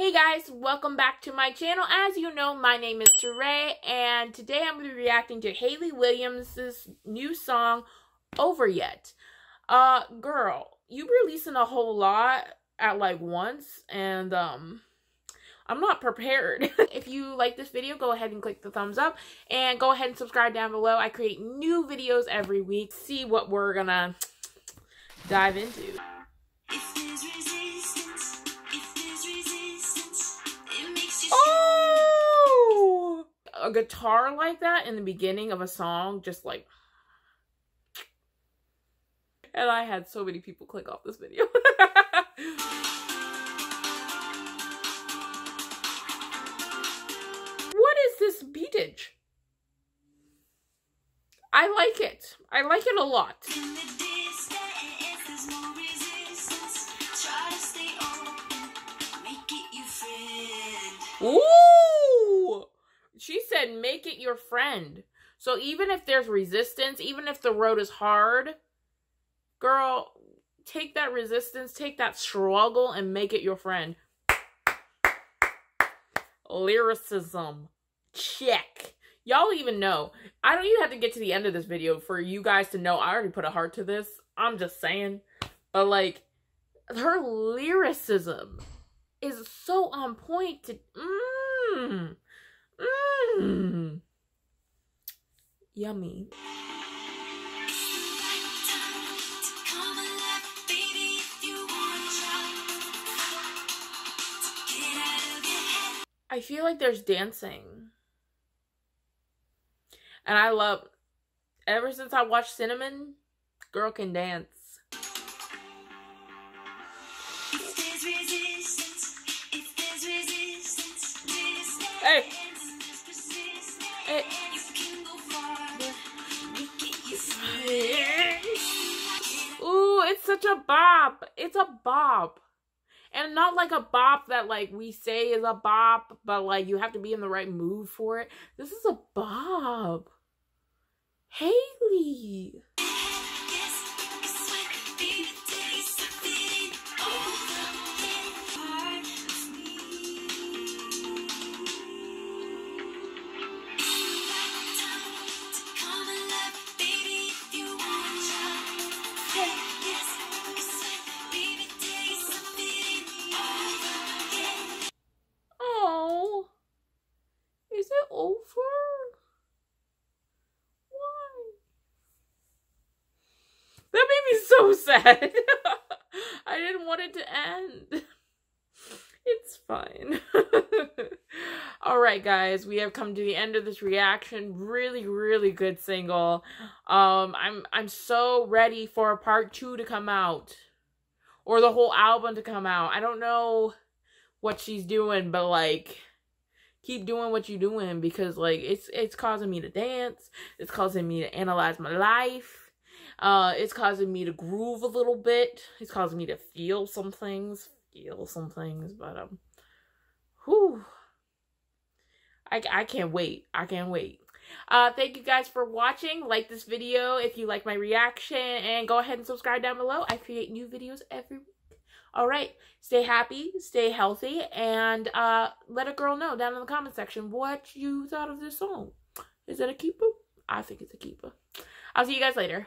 Hey guys, welcome back to my channel. As you know, my name is Tarae, and today I'm going to be reacting to Hayley Williams' new song, Over Yet. Uh, girl, you releasing a whole lot at like once, and um, I'm not prepared. if you like this video, go ahead and click the thumbs up, and go ahead and subscribe down below. I create new videos every week. See what we're gonna dive into. A guitar like that in the beginning of a song just like and I had so many people click off this video. what is this beatage? I like it. I like it a lot. Ooh! She said, make it your friend. So even if there's resistance, even if the road is hard, girl, take that resistance, take that struggle, and make it your friend. Lyricism. Check. Y'all even know. I don't even have to get to the end of this video for you guys to know I already put a heart to this. I'm just saying. But like, her lyricism is so on point to... Mmm. Mmm. Yummy. I feel like there's dancing. And I love, ever since I watched Cinnamon, girl can dance. Such a bop. It's a bop. And not like a bop that like we say is a bop, but like you have to be in the right mood for it. This is a bop. Hayley. so sad. I didn't want it to end. It's fine. Alright guys, we have come to the end of this reaction. Really, really good single. Um, I'm I'm so ready for part two to come out. Or the whole album to come out. I don't know what she's doing, but like keep doing what you're doing because like it's it's causing me to dance. It's causing me to analyze my life uh, it's causing me to groove a little bit. It's causing me to feel some things, feel some things, but um, whew. I, I can't wait. I can't wait. Uh, thank you guys for watching. Like this video if you like my reaction, and go ahead and subscribe down below. I create new videos every week. All right, stay happy, stay healthy, and uh, let a girl know down in the comment section what you thought of this song. Is it a keeper? I think it's a keeper. I'll see you guys later.